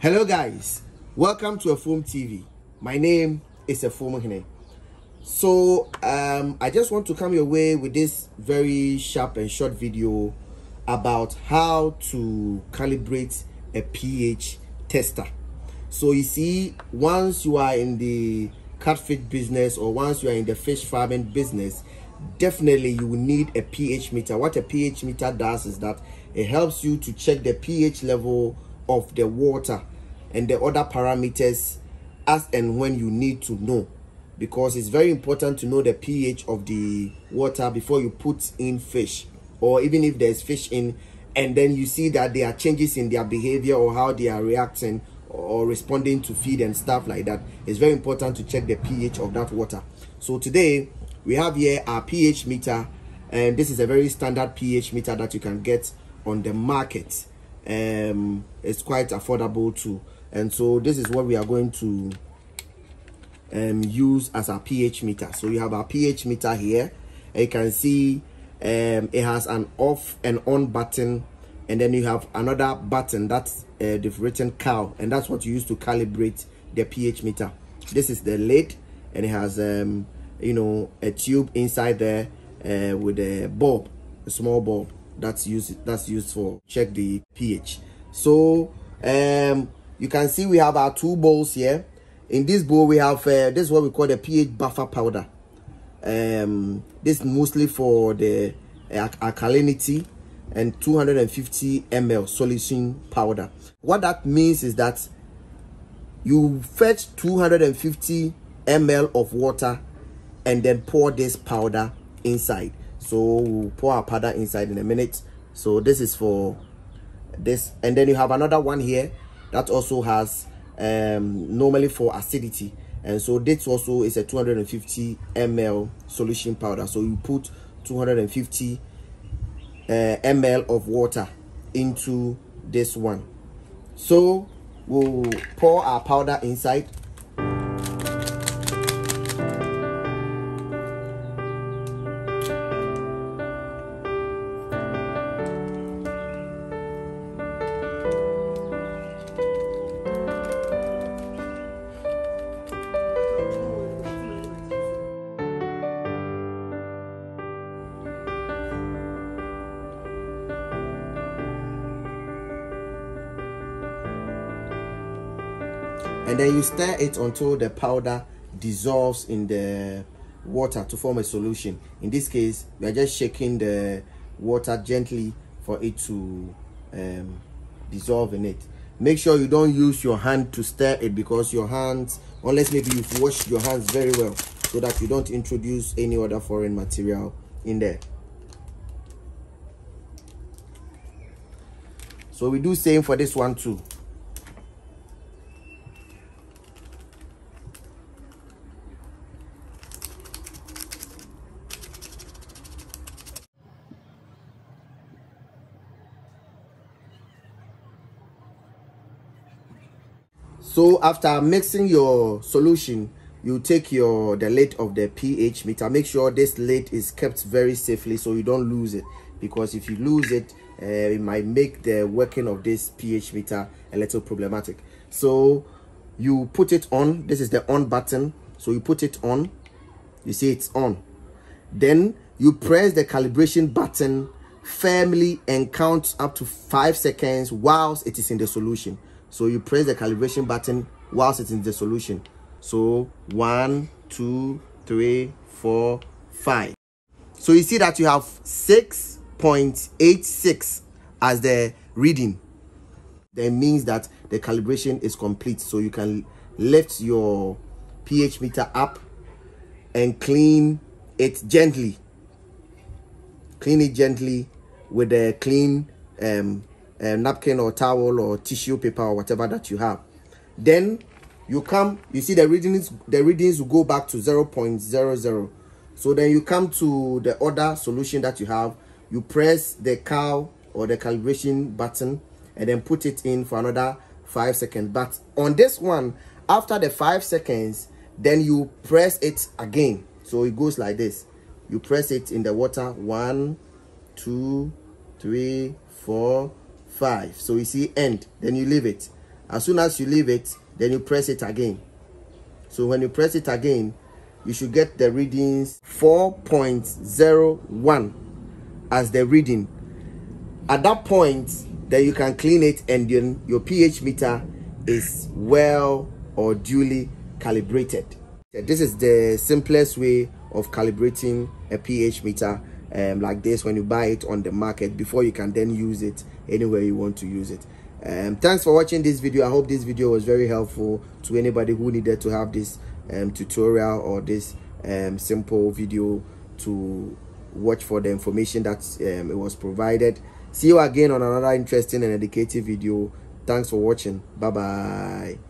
Hello guys, welcome to Afuom TV. My name is Afuom Hine. So um, I just want to come your way with this very sharp and short video about how to calibrate a pH tester. So you see, once you are in the catfish business or once you are in the fish farming business, definitely you will need a pH meter. What a pH meter does is that it helps you to check the pH level of the water and the other parameters as and when you need to know. Because it's very important to know the pH of the water before you put in fish. Or even if there's fish in and then you see that there are changes in their behavior or how they are reacting or responding to feed and stuff like that. It's very important to check the pH of that water. So today we have here our pH meter and this is a very standard pH meter that you can get on the market um it's quite affordable too. And so this is what we are going to um use as our pH meter. So you have our pH meter here. And you can see um it has an off and on button. And then you have another button that's uh, they've written cal and that's what you use to calibrate the pH meter. This is the lid. And it has um you know a tube inside there uh, with a bulb a small bulb that's used that's used for check the pH. So um you can see we have our two bowls here. In this bowl we have uh, this is what we call the pH buffer powder. Um this mostly for the uh, alkalinity and 250 ml solution powder. What that means is that you fetch 250 ml of water and then pour this powder inside so we'll pour our powder inside in a minute. So this is for this. And then you have another one here that also has um normally for acidity. And so this also is a 250 ml solution powder. So you put 250 uh, ml of water into this one. So we'll pour our powder inside and then you stir it until the powder dissolves in the water to form a solution. In this case we are just shaking the water gently for it to um, dissolve in it. Make sure you don't use your hand to stir it because your hands unless maybe you've washed your hands very well so that you don't introduce any other foreign material in there. So we do same for this one too so after mixing your solution you take your the lid of the ph meter. Make sure this lid is kept very safely so you don't lose it. Because if you lose it uh, it might make the working of this ph meter a little problematic. So you put it on. This is the on button. So you put it on. You see it's on. Then you press the calibration button. Firmly and count up to five seconds whilst it is in the solution so you press the calibration button whilst it's in the solution. So one two three four five. So you see that you have 6.86 as the reading. That means that the calibration is complete. So you can lift your ph meter up and clean it gently. Clean it gently with a clean um, a napkin or towel or tissue paper or whatever that you have. Then you come you see the readings the readings will go back to 0.00 so then you come to the other solution that you have. You press the cal or the calibration button and then put it in for another five seconds. But on this one after the five seconds then you press it again. So it goes like this. You press it in the water. One two three four five. So you see end then you leave it. As soon as you leave it then you press it again. So when you press it again you should get the readings 4.01 as the reading. At that point then you can clean it and then your pH meter is well or duly calibrated. This is the simplest way of calibrating a pH meter um, like this when you buy it on the market before you can then use it anywhere you want to use it. Um, thanks for watching this video. I hope this video was very helpful to anybody who needed to have this um, tutorial or this um, simple video to watch for the information that um, it was provided. See you again on another interesting and educative video. Thanks for watching. Bye-bye.